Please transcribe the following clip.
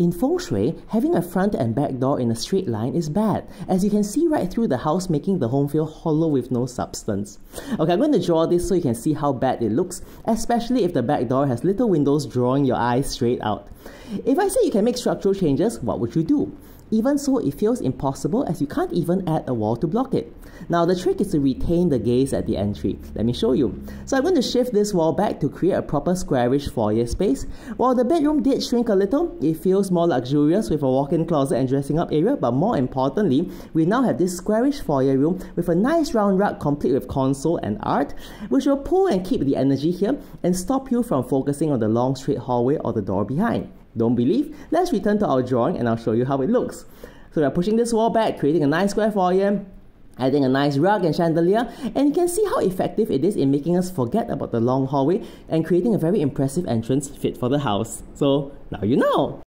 In feng shui, having a front and back door in a straight line is bad, as you can see right through the house making the home feel hollow with no substance. Okay, I'm going to draw this so you can see how bad it looks, especially if the back door has little windows drawing your eyes straight out. If I say you can make structural changes, what would you do? Even so, it feels impossible as you can't even add a wall to block it. Now the trick is to retain the gaze at the entry. Let me show you. So I'm going to shift this wall back to create a proper squarish foyer space. While the bedroom did shrink a little, it feels more luxurious with a walk-in closet and dressing up area, but more importantly, we now have this squarish foyer room with a nice round rug complete with console and art, which will pull and keep the energy here and stop you from focusing on the long straight hallway or the door behind. Don't believe? Let's return to our drawing and I'll show you how it looks. So we're pushing this wall back, creating a nice square foyer, adding a nice rug and chandelier, and you can see how effective it is in making us forget about the long hallway and creating a very impressive entrance fit for the house. So now you know!